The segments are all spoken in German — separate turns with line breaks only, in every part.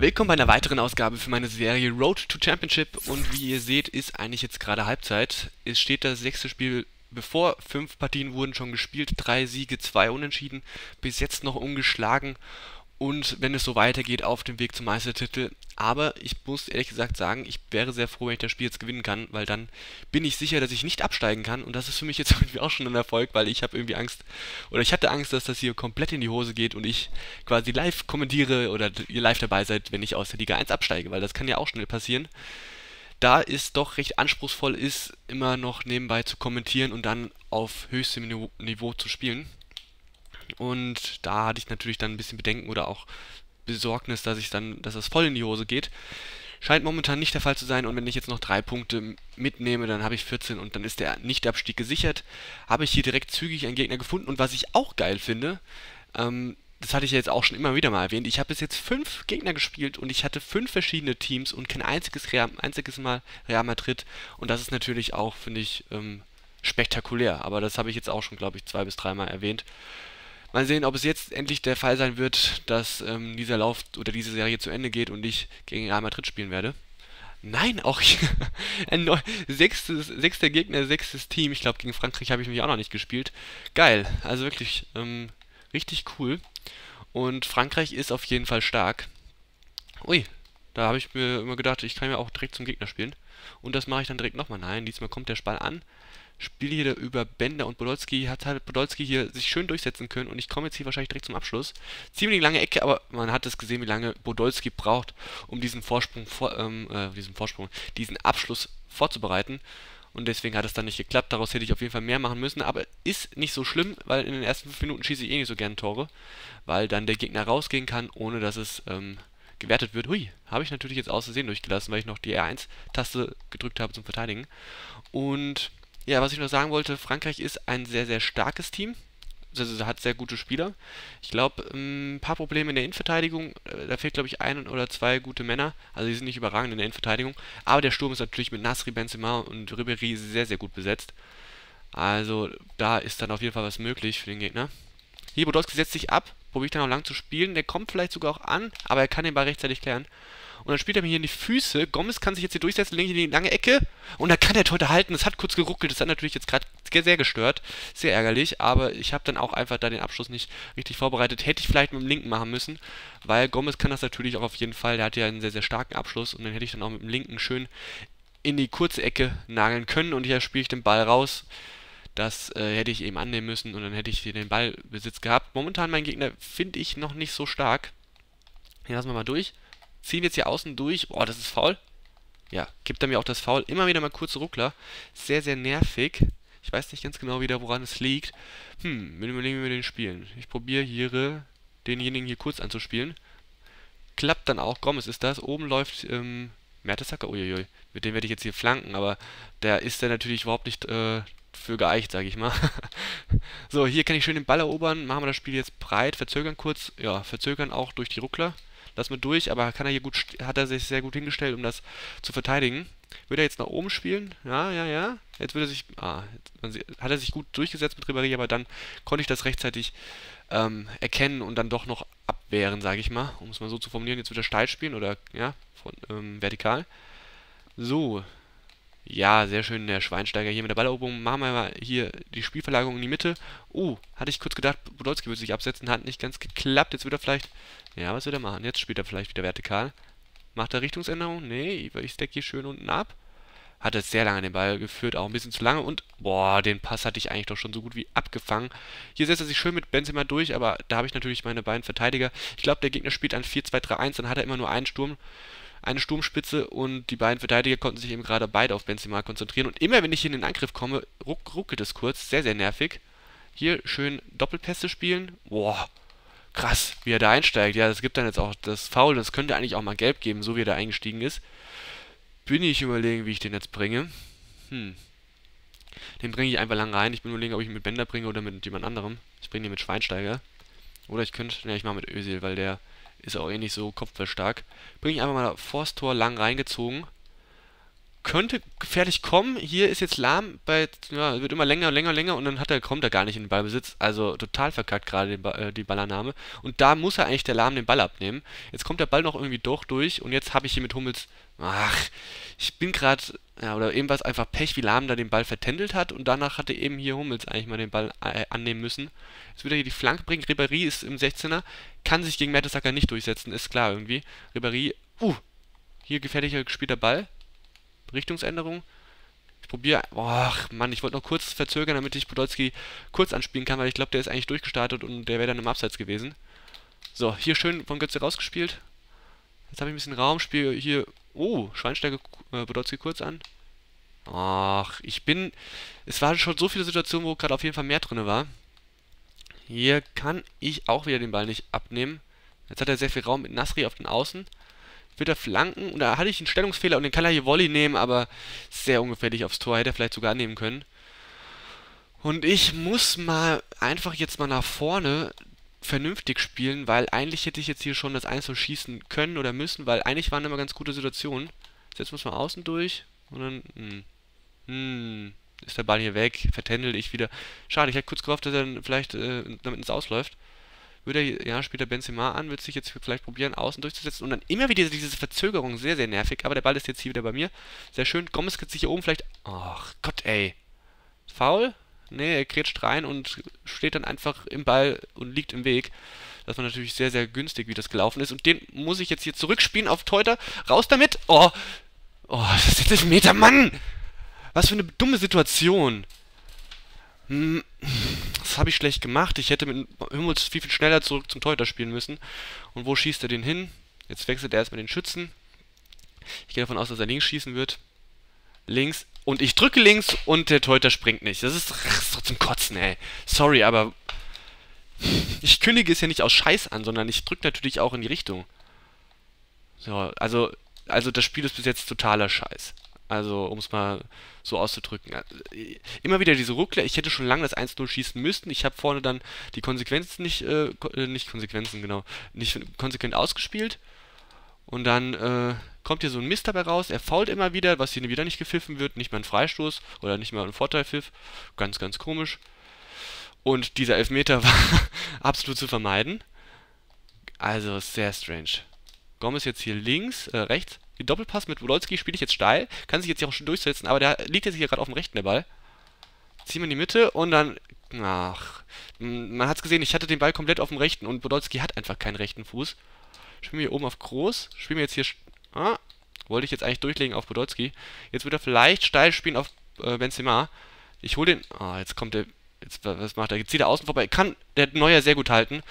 Willkommen bei einer weiteren Ausgabe für meine Serie Road to Championship. Und wie ihr seht, ist eigentlich jetzt gerade Halbzeit. Es steht das sechste Spiel bevor, fünf Partien wurden schon gespielt, drei Siege, zwei Unentschieden, bis jetzt noch ungeschlagen und wenn es so weitergeht auf dem Weg zum Meistertitel. Aber ich muss ehrlich gesagt sagen, ich wäre sehr froh, wenn ich das Spiel jetzt gewinnen kann, weil dann bin ich sicher, dass ich nicht absteigen kann und das ist für mich jetzt irgendwie auch schon ein Erfolg, weil ich habe irgendwie Angst oder ich hatte Angst, dass das hier komplett in die Hose geht und ich quasi live kommentiere oder ihr live dabei seid, wenn ich aus der Liga 1 absteige, weil das kann ja auch schnell passieren. Da es doch recht anspruchsvoll ist, immer noch nebenbei zu kommentieren und dann auf höchstem Niveau zu spielen. Und da hatte ich natürlich dann ein bisschen Bedenken oder auch Besorgnis, dass ich dann, dass das voll in die Hose geht. Scheint momentan nicht der Fall zu sein und wenn ich jetzt noch drei Punkte mitnehme, dann habe ich 14 und dann ist der Nichtabstieg gesichert. Habe ich hier direkt zügig einen Gegner gefunden und was ich auch geil finde, ähm, das hatte ich ja jetzt auch schon immer wieder mal erwähnt, ich habe bis jetzt fünf Gegner gespielt und ich hatte fünf verschiedene Teams und kein einziges, Real, einziges Mal Real Madrid und das ist natürlich auch, finde ich, ähm, spektakulär, aber das habe ich jetzt auch schon, glaube ich, zwei bis dreimal erwähnt. Mal sehen, ob es jetzt endlich der Fall sein wird, dass ähm, dieser Lauf oder diese Serie zu Ende geht und ich gegen Real Madrid spielen werde. Nein, auch ein neu, sechstes, sechster Gegner, sechstes Team. Ich glaube, gegen Frankreich habe ich mich auch noch nicht gespielt. Geil, also wirklich ähm, richtig cool. Und Frankreich ist auf jeden Fall stark. Ui, da habe ich mir immer gedacht, ich kann ja auch direkt zum Gegner spielen. Und das mache ich dann direkt nochmal. Nein, diesmal kommt der Spall an. Spiel hier über Bender und Podolski. Hat halt Podolski hier sich schön durchsetzen können. Und ich komme jetzt hier wahrscheinlich direkt zum Abschluss. Ziemlich lange Ecke, aber man hat es gesehen, wie lange Podolski braucht, um diesen Vorsprung, vor, ähm, äh, diesen Vorsprung, diesen Abschluss vorzubereiten. Und deswegen hat es dann nicht geklappt. Daraus hätte ich auf jeden Fall mehr machen müssen. Aber ist nicht so schlimm, weil in den ersten 5 Minuten schieße ich eh nicht so gerne Tore. Weil dann der Gegner rausgehen kann, ohne dass es ähm, gewertet wird. Hui, habe ich natürlich jetzt aus Versehen durchgelassen, weil ich noch die R1-Taste gedrückt habe zum Verteidigen. Und ja, was ich noch sagen wollte, Frankreich ist ein sehr, sehr starkes Team. Also hat sehr gute Spieler. Ich glaube, ähm, ein paar Probleme in der Innenverteidigung. Äh, da fehlt, glaube ich, ein oder zwei gute Männer. Also die sind nicht überragend in der Innenverteidigung. Aber der Sturm ist natürlich mit Nasri, Benzema und Ribéry sehr, sehr gut besetzt. Also da ist dann auf jeden Fall was möglich für den Gegner. Hier, Bodowski setzt sich ab. Probiert dann auch lang zu spielen. Der kommt vielleicht sogar auch an, aber er kann den Ball rechtzeitig klären. Und dann spielt er mir hier in die Füße. Gomez kann sich jetzt hier durchsetzen, links in die lange Ecke. Und da kann der Torhüter halten. Es hat kurz geruckelt. Das hat natürlich jetzt gerade sehr gestört. Sehr ärgerlich. Aber ich habe dann auch einfach da den Abschluss nicht richtig vorbereitet. Hätte ich vielleicht mit dem linken machen müssen. Weil Gomez kann das natürlich auch auf jeden Fall. Der hat ja einen sehr, sehr starken Abschluss. Und dann hätte ich dann auch mit dem linken schön in die kurze Ecke nageln können. Und hier spiele ich den Ball raus. Das äh, hätte ich eben annehmen müssen und dann hätte ich hier den Ballbesitz gehabt. Momentan mein Gegner finde ich noch nicht so stark. Hier lassen wir mal durch. Ziehen jetzt hier außen durch. Boah, das ist faul. Ja, gibt er mir auch das Foul. Immer wieder mal kurze Ruckler. Sehr, sehr nervig. Ich weiß nicht ganz genau wieder, woran es liegt. Hm, mit überlegen wir den spielen. Ich probiere hier denjenigen hier kurz anzuspielen. Klappt dann auch. Gomez ist das. Oben läuft ähm, Mertesacker. Uiuiui. Mit dem werde ich jetzt hier flanken, aber der ist dann natürlich überhaupt nicht äh, für geeicht, sage ich mal. so, hier kann ich schön den Ball erobern. Machen wir das Spiel jetzt breit. Verzögern kurz. Ja, verzögern auch durch die Ruckler lass mal durch, aber kann er hier gut, hat er sich sehr gut hingestellt, um das zu verteidigen. Würde er jetzt nach oben spielen? Ja, ja, ja. Jetzt würde er sich, ah, jetzt, hat er sich gut durchgesetzt mit Ribéry, aber dann konnte ich das rechtzeitig ähm, erkennen und dann doch noch abwehren, sage ich mal, um es mal so zu formulieren. Jetzt wird er steil spielen oder, ja, von, ähm, vertikal. So, ja, sehr schön, der Schweinsteiger hier mit der Balleroberung. Machen wir mal hier die Spielverlagerung in die Mitte. Oh, hatte ich kurz gedacht, Podolski würde sich absetzen, hat nicht ganz geklappt. Jetzt wird er vielleicht... Ja, was wird er machen? Jetzt spielt er vielleicht wieder vertikal. Macht er Richtungsänderung? Nee, ich stack hier schön unten ab. Hat jetzt sehr lange den Ball geführt, auch ein bisschen zu lange. Und, boah, den Pass hatte ich eigentlich doch schon so gut wie abgefangen. Hier setzt er sich schön mit Benzema durch, aber da habe ich natürlich meine beiden Verteidiger. Ich glaube, der Gegner spielt ein 4-2-3-1, dann hat er immer nur einen Sturm eine Sturmspitze und die beiden Verteidiger konnten sich eben gerade beide auf Benzema konzentrieren. Und immer wenn ich in den Angriff komme, ruck, ruckelt es kurz. Sehr, sehr nervig. Hier schön Doppelpässe spielen. Boah, krass, wie er da einsteigt. Ja, das gibt dann jetzt auch das Foul. Das könnte eigentlich auch mal gelb geben, so wie er da eingestiegen ist. Bin ich überlegen, wie ich den jetzt bringe. Hm. Den bringe ich einfach lang rein. Ich bin überlegen, ob ich ihn mit Bender bringe oder mit jemand anderem. Ich bringe den mit Schweinsteiger. Oder ich könnte, ne, ich mache mit Özil, weil der ist auch eh nicht so kopfballstark. Bringe ich einfach mal Force-Tor lang reingezogen. Könnte gefährlich kommen. Hier ist jetzt Lahm bei, ja, wird immer länger, länger, länger und dann hat er, kommt er gar nicht in den Ballbesitz. Also total verkackt gerade äh, die Ballannahme. Und da muss er eigentlich der Lahm den Ball abnehmen. Jetzt kommt der Ball noch irgendwie doch durch und jetzt habe ich hier mit Hummels, ach, ich bin gerade, ja, oder eben war es einfach Pech, wie Lahm da den Ball vertändelt hat und danach hatte eben hier Hummels eigentlich mal den Ball äh, annehmen müssen. Jetzt wird er hier die Flanke bringen. Ribéry ist im 16er, kann sich gegen Mertesacker nicht durchsetzen, ist klar irgendwie. Ribéry, uh, hier gefährlicher gespielter Ball. Richtungsänderung. Ich probiere. Ach, Mann, ich wollte noch kurz verzögern, damit ich Podolski kurz anspielen kann, weil ich glaube, der ist eigentlich durchgestartet und der wäre dann im Abseits gewesen. So, hier schön von Götze rausgespielt. Jetzt habe ich ein bisschen Raum, spiele hier. Oh, Schweinsteiger äh, Podolski kurz an. Ach, ich bin. Es waren schon so viele Situationen, wo gerade auf jeden Fall mehr drin war. Hier kann ich auch wieder den Ball nicht abnehmen. Jetzt hat er sehr viel Raum mit Nasri auf den Außen wird er flanken und da hatte ich einen Stellungsfehler und den kann er hier Volley nehmen, aber sehr ungefährlich aufs Tor, hätte er vielleicht sogar annehmen können. Und ich muss mal einfach jetzt mal nach vorne vernünftig spielen, weil eigentlich hätte ich jetzt hier schon das Einzel schießen können oder müssen, weil eigentlich waren immer ganz gute Situationen. Jetzt muss man außen durch und dann, hm, hm, ist der Ball hier weg, vertändelt ich wieder. Schade, ich hätte kurz gehofft, dass er dann vielleicht äh, damit ins Ausläuft würde er, ja, spielt er Benzema an, wird sich jetzt vielleicht probieren, außen durchzusetzen und dann immer wieder diese Verzögerung, sehr, sehr nervig, aber der Ball ist jetzt hier wieder bei mir. Sehr schön. Gomez kriegt sich hier oben vielleicht, ach Gott, ey. Foul? Nee, er kretscht rein und steht dann einfach im Ball und liegt im Weg. Das war natürlich sehr, sehr günstig, wie das gelaufen ist. Und den muss ich jetzt hier zurückspielen auf Teuter. Raus damit! Oh! Oh, das ist jetzt ein Meter, Mann! Was für eine dumme Situation. Hm, das habe ich schlecht gemacht. Ich hätte mit Hummels viel, viel schneller zurück zum Torhüter spielen müssen. Und wo schießt er den hin? Jetzt wechselt er erstmal den Schützen. Ich gehe davon aus, dass er links schießen wird. Links. Und ich drücke links und der Torhüter springt nicht. Das ist, das ist doch zum Kotzen, ey. Sorry, aber ich kündige es ja nicht aus Scheiß an, sondern ich drücke natürlich auch in die Richtung. So, also, also das Spiel ist bis jetzt totaler Scheiß. Also, um es mal so auszudrücken. Äh, immer wieder diese Ruckler. Ich hätte schon lange das 1-0 schießen müssen. Ich habe vorne dann die Konsequenzen nicht, äh, äh, nicht Konsequenzen, genau, nicht konsequent ausgespielt. Und dann äh, kommt hier so ein Mist dabei raus. Er fault immer wieder, was hier wieder nicht gepfiffen wird. Nicht mal ein Freistoß oder nicht mal ein Vorteilpfiff. Ganz, ganz komisch. Und dieser Elfmeter war absolut zu vermeiden. Also sehr strange. Gomez jetzt hier links, äh, rechts den Doppelpass mit Wololski spiele ich jetzt steil. Kann sich jetzt hier auch schon durchsetzen, aber der liegt jetzt hier gerade auf dem rechten, der Ball. Ziehen wir in die Mitte und dann. Ach. Man hat es gesehen, ich hatte den Ball komplett auf dem rechten und Podolski hat einfach keinen rechten Fuß. Spielen wir hier oben auf groß. Spielen wir jetzt hier. Ah, wollte ich jetzt eigentlich durchlegen auf Podolski. Jetzt wird er vielleicht steil spielen auf äh, Benzema. Ich hole den. Ah, jetzt kommt der. Jetzt, was macht er? Jetzt zieht er außen vorbei. Kann der Neuer sehr gut halten.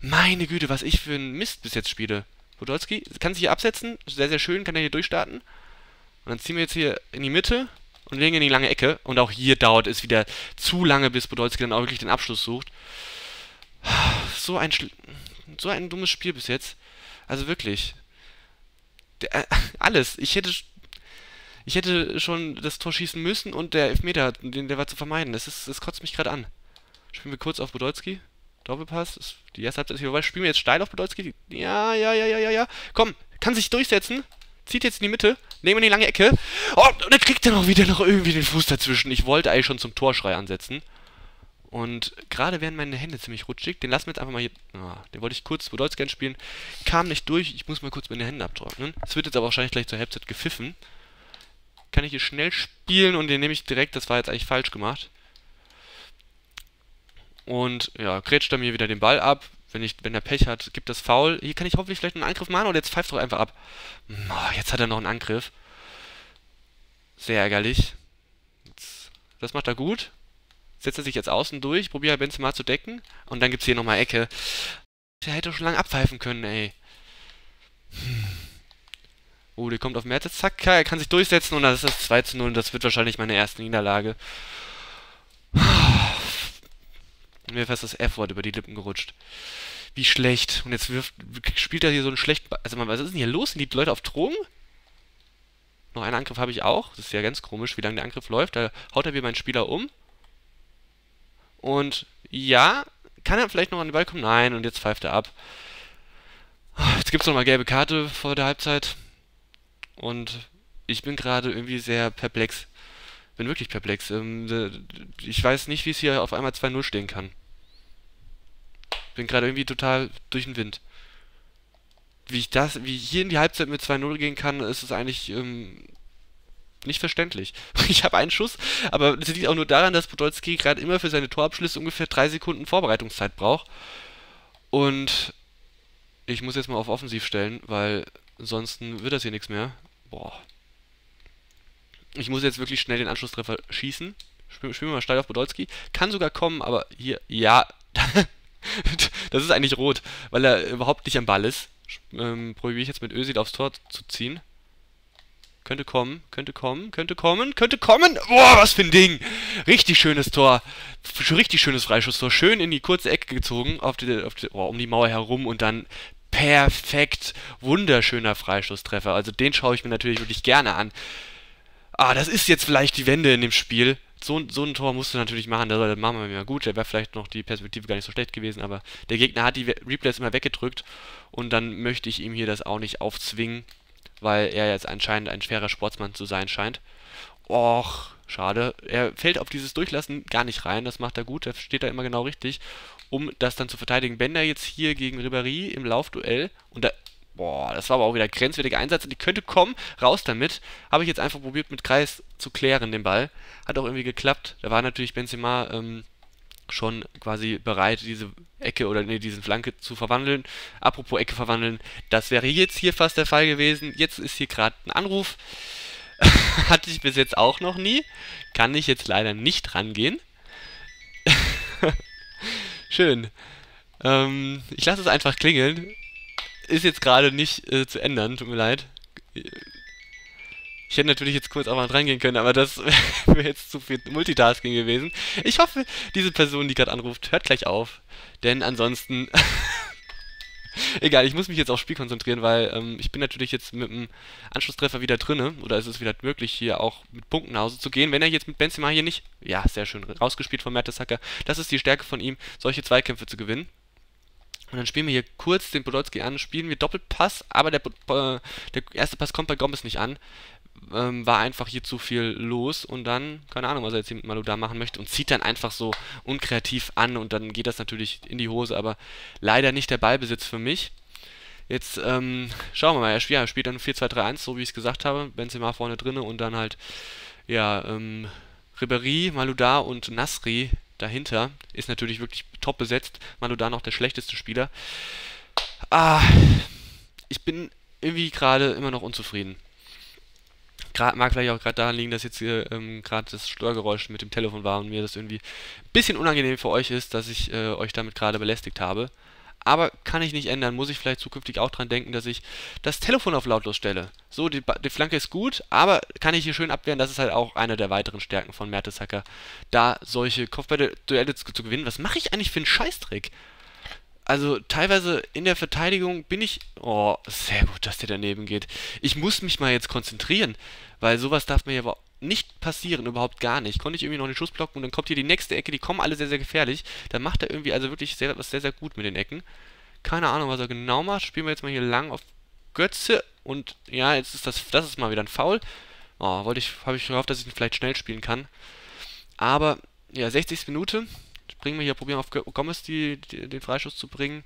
Meine Güte, was ich für einen Mist bis jetzt spiele. Podolski kann sich hier absetzen, sehr, sehr schön, kann er hier durchstarten. Und dann ziehen wir jetzt hier in die Mitte und legen in die lange Ecke. Und auch hier dauert es wieder zu lange, bis Podolski dann auch wirklich den Abschluss sucht. So ein, so ein dummes Spiel bis jetzt. Also wirklich. Der, äh, alles. Ich hätte, ich hätte schon das Tor schießen müssen und der Elfmeter, den, der war zu vermeiden. Das, ist, das kotzt mich gerade an. Spielen wir kurz auf Podolski. Doppelpass. Ist die erste Halbzeit ist vorbei. Spielen wir jetzt steil auf Podolski? Ja, ja, ja, ja, ja, ja. Komm, kann sich durchsetzen. Zieht jetzt in die Mitte. Nehmen wir in die lange Ecke. Oh, und dann kriegt er noch wieder noch irgendwie den Fuß dazwischen. Ich wollte eigentlich schon zum Torschrei ansetzen. Und gerade werden meine Hände ziemlich rutschig. Den lassen wir jetzt einfach mal hier. Oh, den wollte ich kurz Podolski spielen. Kam nicht durch. Ich muss mal kurz meine Hände abtrocknen. Es wird jetzt aber wahrscheinlich gleich zur Halbzeit gepfiffen. Kann ich hier schnell spielen und den nehme ich direkt. Das war jetzt eigentlich falsch gemacht. Und ja, grätscht er mir wieder den Ball ab. Wenn, ich, wenn er Pech hat, gibt das Foul. Hier kann ich hoffentlich vielleicht einen Angriff machen oder jetzt pfeift doch einfach ab. Jetzt hat er noch einen Angriff. Sehr ärgerlich. Das macht er gut. Setzt er sich jetzt außen durch, probiert Benzema zu decken. Und dann gibt es hier nochmal Ecke. Der hätte schon lange abpfeifen können, ey. Hm. Oh, der kommt auf Mertes. Zack, er kann sich durchsetzen und das ist das 2 zu 0. Und das wird wahrscheinlich meine erste Niederlage. Mir fast das F-Wort über die Lippen gerutscht. Wie schlecht. Und jetzt wirft, spielt er hier so einen schlechten. Ba also, was ist denn hier los? Sind die Leute auf Drogen? Noch einen Angriff habe ich auch. Das ist ja ganz komisch, wie lange der Angriff läuft. Da haut er wieder meinen Spieler um. Und ja, kann er vielleicht noch an den Ball kommen? Nein, und jetzt pfeift er ab. Jetzt gibt es nochmal gelbe Karte vor der Halbzeit. Und Ich bin gerade irgendwie sehr perplex. Bin wirklich perplex. Ähm, ich weiß nicht, wie es hier auf einmal 2-0 stehen kann. Bin gerade irgendwie total durch den Wind. Wie ich das, wie ich hier in die Halbzeit mit 2-0 gehen kann, ist es eigentlich ähm, nicht verständlich. Ich habe einen Schuss, aber das liegt auch nur daran, dass Podolski gerade immer für seine Torabschlüsse ungefähr drei Sekunden Vorbereitungszeit braucht. Und ich muss jetzt mal auf Offensiv stellen, weil ansonsten wird das hier nichts mehr. Boah. Ich muss jetzt wirklich schnell den Anschlusstreffer schießen. Spielen wir mal steil auf Podolski. Kann sogar kommen, aber hier, ja. das ist eigentlich rot, weil er überhaupt nicht am Ball ist. Ähm, probiere ich jetzt mit Özil aufs Tor zu ziehen. Könnte kommen, könnte kommen, könnte kommen, könnte kommen. Boah, was für ein Ding. Richtig schönes Tor. Richtig schönes Freischusstor. Schön in die kurze Ecke gezogen, auf die, auf die, oh, um die Mauer herum und dann perfekt. Wunderschöner Freischusstreffer. Also den schaue ich mir natürlich wirklich gerne an. Ah, das ist jetzt vielleicht die Wende in dem Spiel. So, so ein Tor musst du natürlich machen, da soll machen wir mal gut. Da wäre vielleicht noch die Perspektive gar nicht so schlecht gewesen, aber der Gegner hat die Replays immer weggedrückt und dann möchte ich ihm hier das auch nicht aufzwingen weil er jetzt anscheinend ein schwerer Sportsmann zu sein scheint. Och, schade. Er fällt auf dieses Durchlassen gar nicht rein, das macht er gut, er steht da immer genau richtig, um das dann zu verteidigen. Bender jetzt hier gegen Ribéry im Laufduell und da Boah, das war aber auch wieder grenzwertiger Einsatz. Die könnte kommen, raus damit. Habe ich jetzt einfach probiert, mit Kreis zu klären, den Ball. Hat auch irgendwie geklappt. Da war natürlich Benzema ähm, schon quasi bereit, diese Ecke oder nee, diese Flanke zu verwandeln. Apropos Ecke verwandeln, das wäre jetzt hier fast der Fall gewesen. Jetzt ist hier gerade ein Anruf. Hatte ich bis jetzt auch noch nie. Kann ich jetzt leider nicht rangehen. Schön. Ähm, ich lasse es einfach klingeln. Ist jetzt gerade nicht äh, zu ändern, tut mir leid. Ich hätte natürlich jetzt kurz auch mal dran gehen können, aber das wäre jetzt zu viel Multitasking gewesen. Ich hoffe, diese Person, die gerade anruft, hört gleich auf. Denn ansonsten. Egal, ich muss mich jetzt aufs Spiel konzentrieren, weil ähm, ich bin natürlich jetzt mit dem Anschlusstreffer wieder drinne. Oder ist es wieder möglich, hier auch mit Punkten nach Hause zu gehen. Wenn er jetzt mit Benzema hier nicht. Ja, sehr schön rausgespielt von Mertesacker. Das ist die Stärke von ihm, solche Zweikämpfe zu gewinnen. Und dann spielen wir hier kurz den Podolski an, spielen wir Doppelpass, aber der, äh, der erste Pass kommt bei Gomez nicht an ähm, war einfach hier zu viel los und dann, keine Ahnung, was er jetzt hier mit Malouda machen möchte und zieht dann einfach so unkreativ an und dann geht das natürlich in die Hose, aber leider nicht der Ballbesitz für mich. Jetzt ähm, schauen wir mal, er spielt, er spielt dann 4-2-3-1, so wie ich es gesagt habe, Benzema vorne drinne und dann halt, ja, ähm, Ribéry, Malouda und Nasri dahinter ist natürlich wirklich top besetzt. Malouda noch der schlechteste Spieler. Ah, ich bin irgendwie gerade immer noch unzufrieden. Grad, mag vielleicht auch gerade daran liegen, dass jetzt hier ähm, gerade das Störgeräusch mit dem Telefon war und mir das irgendwie ein bisschen unangenehm für euch ist, dass ich äh, euch damit gerade belästigt habe. Aber kann ich nicht ändern, muss ich vielleicht zukünftig auch dran denken, dass ich das Telefon auf lautlos stelle. So, die, die Flanke ist gut, aber kann ich hier schön abwehren, das ist halt auch eine der weiteren Stärken von Mertesacker, da solche Kopfbälle-Duelle zu, zu gewinnen. Was mache ich eigentlich für einen Scheißtrick? also teilweise in der Verteidigung bin ich. Oh, sehr gut, dass der daneben geht. Ich muss mich mal jetzt konzentrieren, weil sowas darf mir ja nicht passieren, überhaupt gar nicht. Konnte ich irgendwie noch den Schuss blocken und dann kommt hier die nächste Ecke, die kommen alle sehr, sehr gefährlich. Dann macht er irgendwie also wirklich sehr, was sehr, sehr gut mit den Ecken. Keine Ahnung, was er genau macht. Spielen wir jetzt mal hier lang auf Götze und ja, jetzt ist das, das ist mal wieder ein Foul. Oh, wollte ich, habe ich gehofft, dass ich ihn vielleicht schnell spielen kann. Aber, ja, 60. Minute bringen wir hier, probieren auf Gomez die, die, den Freischuss zu bringen.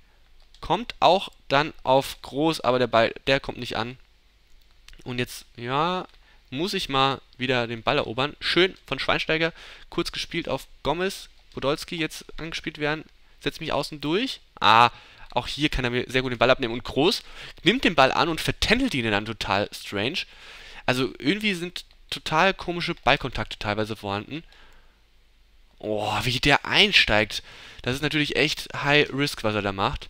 Kommt auch dann auf Groß, aber der Ball, der kommt nicht an. Und jetzt, ja, muss ich mal wieder den Ball erobern. Schön von Schweinsteiger, kurz gespielt auf Gomez. Podolski jetzt angespielt werden, setzt mich außen durch. Ah, auch hier kann er mir sehr gut den Ball abnehmen. Und Groß nimmt den Ball an und vertändelt ihn dann total strange. Also irgendwie sind total komische Ballkontakte teilweise vorhanden. Oh, wie der einsteigt. Das ist natürlich echt High Risk, was er da macht.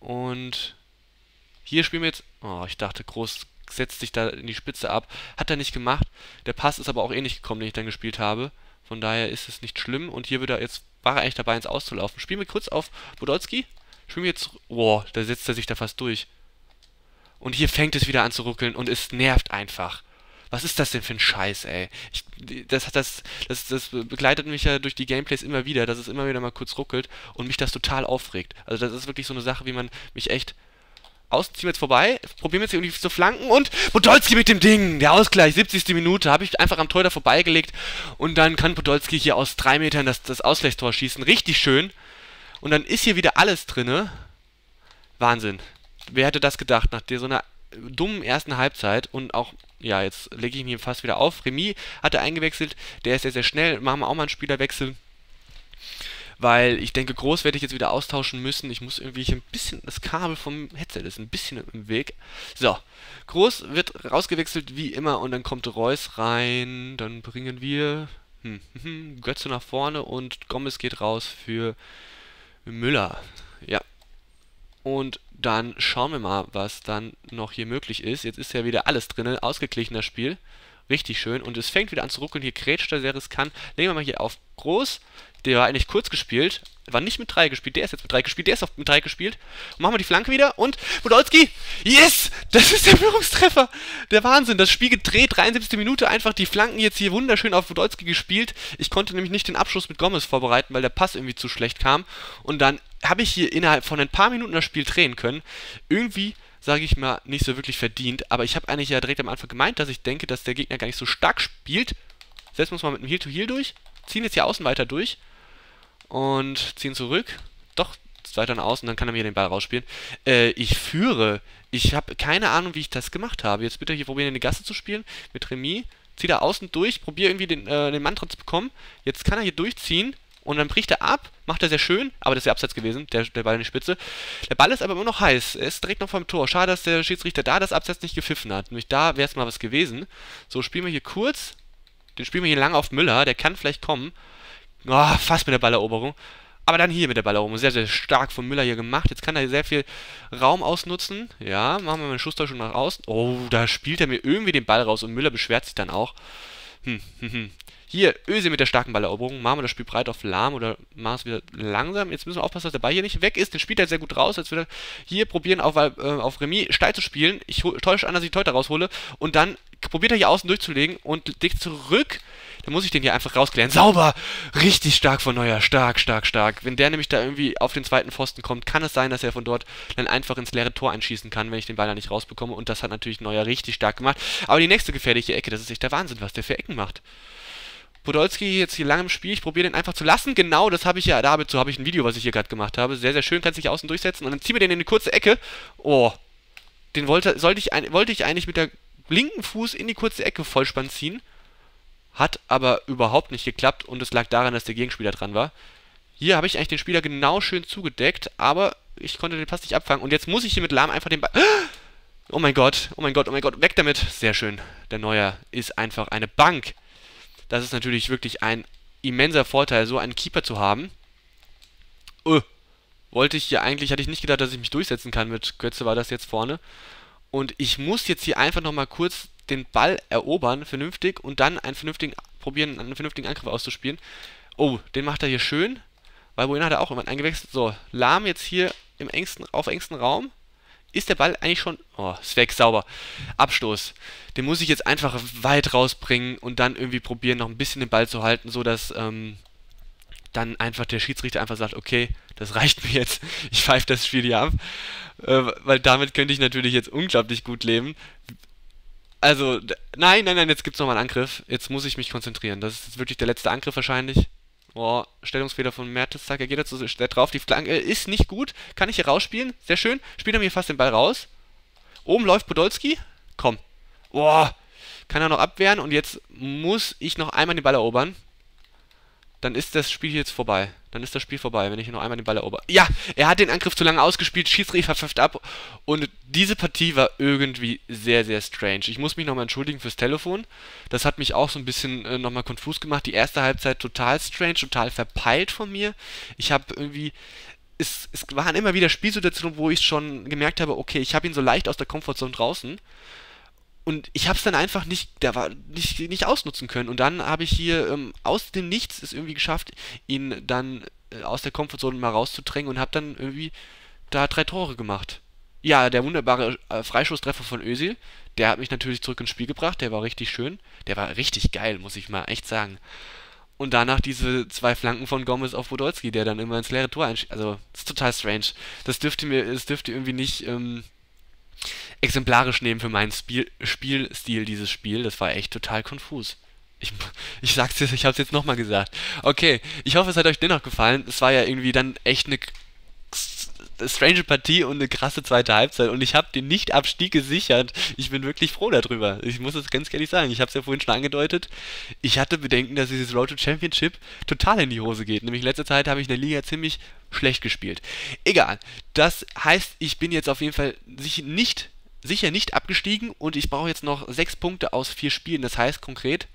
Und hier spielen wir jetzt. Oh, ich dachte, Groß setzt sich da in die Spitze ab. Hat er nicht gemacht. Der Pass ist aber auch eh nicht gekommen, den ich dann gespielt habe. Von daher ist es nicht schlimm. Und hier wird er jetzt, war er eigentlich dabei, ins Auszulaufen. Spielen wir kurz auf Podolski. Spielen wir jetzt. Boah, da setzt er sich da fast durch. Und hier fängt es wieder an zu ruckeln und es nervt einfach. Was ist das denn für ein Scheiß, ey? Ich, das, das, das, das begleitet mich ja durch die Gameplays immer wieder, dass es immer wieder mal kurz ruckelt und mich das total aufregt. Also das ist wirklich so eine Sache, wie man mich echt außen ziehen wir jetzt vorbei, probieren jetzt irgendwie zu flanken und Podolski mit dem Ding, der Ausgleich, 70. Minute, habe ich einfach am Tor da vorbeigelegt und dann kann Podolski hier aus drei Metern das, das Ausgleichstor schießen, richtig schön. Und dann ist hier wieder alles drinne. Wahnsinn. Wer hätte das gedacht, nach so einer dummen ersten Halbzeit und auch, ja, jetzt lege ich hier fast wieder auf. Remy hatte eingewechselt, der ist sehr, sehr schnell, machen wir auch mal einen Spielerwechsel weil ich denke, groß werde ich jetzt wieder austauschen müssen. Ich muss irgendwie ein bisschen, das Kabel vom Headset ist ein bisschen im Weg. So, groß wird rausgewechselt wie immer und dann kommt Reus rein. Dann bringen wir hm, hm, hm, Götze nach vorne und Gomez geht raus für Müller. Ja. Und dann schauen wir mal, was dann noch hier möglich ist. Jetzt ist ja wieder alles drin, ausgeglichener Spiel. Richtig schön. Und es fängt wieder an zu ruckeln. Hier grätscht er sehr riskant. Legen wir mal hier auf groß. Der war eigentlich kurz gespielt. War nicht mit 3 gespielt. Der ist jetzt mit 3 gespielt. Der ist auch mit 3 gespielt. Und machen wir die Flanke wieder. Und Podolski. Yes! Das ist der Führungstreffer. Der Wahnsinn. Das Spiel gedreht. 73. Minute. Einfach die Flanken jetzt hier wunderschön auf Podolski gespielt. Ich konnte nämlich nicht den Abschluss mit Gomez vorbereiten, weil der Pass irgendwie zu schlecht kam. Und dann habe ich hier innerhalb von ein paar Minuten das Spiel drehen können. Irgendwie sage ich mal, nicht so wirklich verdient. Aber ich habe eigentlich ja direkt am Anfang gemeint, dass ich denke, dass der Gegner gar nicht so stark spielt. Setzen wir uns mal mit einem Heal-to-Heal -Heal durch. Ziehen jetzt hier außen weiter durch. Und ziehen zurück. Doch, weiter nach außen, dann kann er mir den Ball rausspielen. Äh, ich führe. Ich habe keine Ahnung, wie ich das gemacht habe. Jetzt bitte hier probieren, in die Gasse zu spielen. Mit Remy. Zieh da außen durch. Probiere irgendwie den, äh, den Mann zu bekommen. Jetzt kann er hier durchziehen und dann bricht er ab, macht er sehr schön, aber das ist ja abseits gewesen, der, der Ball in die Spitze. Der Ball ist aber immer noch heiß, er ist direkt noch vom Tor. Schade, dass der Schiedsrichter da das Abseits nicht gepfiffen hat. Nämlich da wäre es mal was gewesen. So, spielen wir hier kurz. Den spielen wir hier lang auf Müller, der kann vielleicht kommen. Oh, fast mit der Balleroberung. Aber dann hier mit der Balleroberung. Sehr, sehr stark von Müller hier gemacht. Jetzt kann er sehr viel Raum ausnutzen. Ja, machen wir mal eine Schusstäuschung nach außen. Oh, da spielt er mir irgendwie den Ball raus und Müller beschwert sich dann auch. Hm, hm, hm. Hier, Öse mit der starken Balleroberung. Machen wir das Spiel breit auf lahm oder machen es wieder langsam. Jetzt müssen wir aufpassen, dass der Ball hier nicht weg ist. Den spielt er sehr gut raus. Als wir hier probieren, auf, äh, auf Remis steil zu spielen. Ich täusche an, dass ich Teuter raushole. Und dann probiert er hier außen durchzulegen und legt zurück. Dann muss ich den hier einfach rausklären. Sauber! Richtig stark von Neuer. Stark, stark, stark. Wenn der nämlich da irgendwie auf den zweiten Pfosten kommt, kann es sein, dass er von dort dann einfach ins leere Tor einschießen kann, wenn ich den Ball da nicht rausbekomme. Und das hat natürlich Neuer richtig stark gemacht. Aber die nächste gefährliche Ecke, das ist echt der Wahnsinn, was der für Ecken macht. Podolski jetzt hier lange im Spiel. Ich probiere den einfach zu lassen. Genau, das habe ich ja, dazu habe ich ein Video, was ich hier gerade gemacht habe. Sehr, sehr schön, kann sich außen durchsetzen. Und dann ziehen wir den in eine kurze Ecke. Oh, den wollte, sollte ich, wollte ich eigentlich mit der linken Fuß in die kurze Ecke vollspann ziehen. Hat aber überhaupt nicht geklappt und es lag daran, dass der Gegenspieler dran war. Hier habe ich eigentlich den Spieler genau schön zugedeckt, aber ich konnte den Pass nicht abfangen. Und jetzt muss ich hier mit Lahm einfach den Ball... Oh mein Gott, oh mein Gott, oh mein Gott, weg damit. Sehr schön. Der Neuer ist einfach eine Bank. Das ist natürlich wirklich ein immenser Vorteil, so einen Keeper zu haben. Oh, wollte ich hier eigentlich, hatte ich nicht gedacht, dass ich mich durchsetzen kann mit Götze war das jetzt vorne. Und ich muss jetzt hier einfach nochmal kurz den Ball erobern, vernünftig, und dann einen vernünftigen, probieren, einen vernünftigen Angriff auszuspielen. Oh, den macht er hier schön, weil wohin hat er auch jemand eingewechselt. So, Lahm jetzt hier im engsten, auf engstem Raum ist der Ball eigentlich schon. Oh, ist weg, sauber. Abstoß. Den muss ich jetzt einfach weit rausbringen und dann irgendwie probieren, noch ein bisschen den Ball zu halten, sodass ähm, dann einfach der Schiedsrichter einfach sagt: Okay, das reicht mir jetzt. Ich pfeife das Spiel hier ab. Äh, weil damit könnte ich natürlich jetzt unglaublich gut leben. Also, nein, nein, nein, jetzt gibt es nochmal einen Angriff. Jetzt muss ich mich konzentrieren. Das ist wirklich der letzte Angriff wahrscheinlich. Boah, Stellungsfehler von Mertesack. Er geht dazu der drauf. Die Flanke ist nicht gut. Kann ich hier rausspielen. Sehr schön. Spielt er mir fast den Ball raus. Oben läuft Podolski. Komm. Boah. Kann er noch abwehren. Und jetzt muss ich noch einmal den Ball erobern dann ist das Spiel jetzt vorbei. Dann ist das Spiel vorbei, wenn ich nur einmal den Ball erober. Ja, er hat den Angriff zu lange ausgespielt, Schiedsrichter pfeift ab und diese Partie war irgendwie sehr, sehr strange. Ich muss mich nochmal entschuldigen fürs Telefon. Das hat mich auch so ein bisschen äh, nochmal konfus gemacht. Die erste Halbzeit total strange, total verpeilt von mir. Ich habe irgendwie es, es waren immer wieder Spielsituationen, wo ich schon gemerkt habe, okay, ich habe ihn so leicht aus der Komfortzone draußen und ich habe es dann einfach nicht, der war nicht, nicht ausnutzen können. Und dann habe ich hier ähm, aus dem Nichts es irgendwie geschafft, ihn dann äh, aus der Komfortzone mal rauszudrängen und habe dann irgendwie da drei Tore gemacht. Ja, der wunderbare äh, Freischusstreffer von Özil, der hat mich natürlich zurück ins Spiel gebracht. Der war richtig schön. Der war richtig geil, muss ich mal echt sagen. Und danach diese zwei Flanken von Gomez auf Podolski, der dann immer ins leere Tor einschießt. Also, das ist total strange. Das dürfte mir, das dürfte irgendwie nicht, ähm, exemplarisch nehmen für meinen Spiel, Spielstil dieses Spiel. Das war echt total konfus. Ich, ich sag's jetzt, ich hab's jetzt nochmal gesagt. Okay, ich hoffe, es hat euch dennoch gefallen. Es war ja irgendwie dann echt eine strange Partie und eine krasse zweite Halbzeit und ich habe den Nicht-Abstieg gesichert. Ich bin wirklich froh darüber. Ich muss es ganz ehrlich sagen. Ich habe es ja vorhin schon angedeutet. Ich hatte Bedenken, dass dieses Road to Championship total in die Hose geht. Nämlich in letzter Zeit habe ich in der Liga ziemlich schlecht gespielt. Egal. Das heißt, ich bin jetzt auf jeden Fall nicht, sicher nicht abgestiegen und ich brauche jetzt noch sechs Punkte aus vier Spielen. Das heißt konkret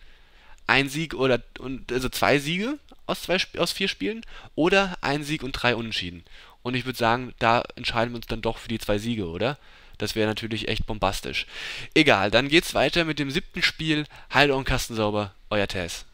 ein Sieg oder und also zwei Siege aus, zwei, aus vier Spielen oder ein Sieg und drei Unentschieden. Und ich würde sagen, da entscheiden wir uns dann doch für die zwei Siege, oder? Das wäre natürlich echt bombastisch. Egal, dann geht's weiter mit dem siebten Spiel. Heil und Kastensauber, euer Tess.